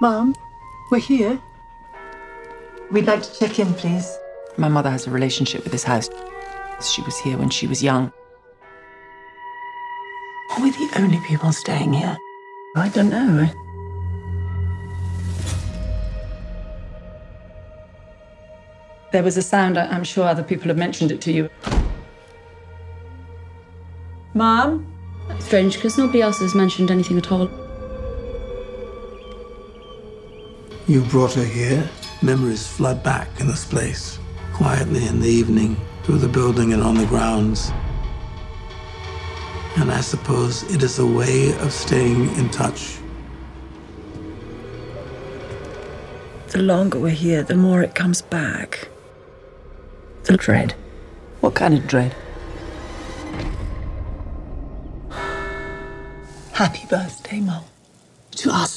Mum, we're here. We'd like to check in, please. My mother has a relationship with this house. She was here when she was young. Are we the only people staying here? I don't know. There was a sound, I- I'm sure other people have mentioned it to you. Mum? Strange, because nobody else has mentioned anything at all. You brought her here. Memories flood back in this place, quietly in the evening, through the building and on the grounds. And I suppose it is a way of staying in touch. The longer we're here, the more it comes back. The dread. What kind of dread? Happy birthday, Mum. To us.